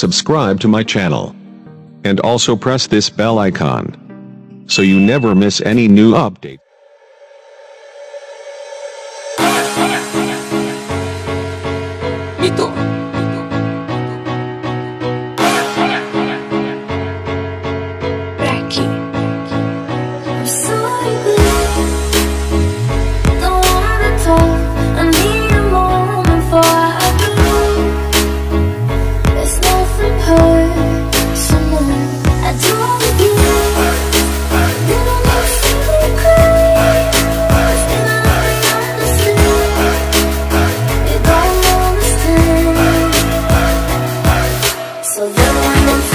subscribe to my channel. And also press this bell icon. So you never miss any new update. Ito So you're the one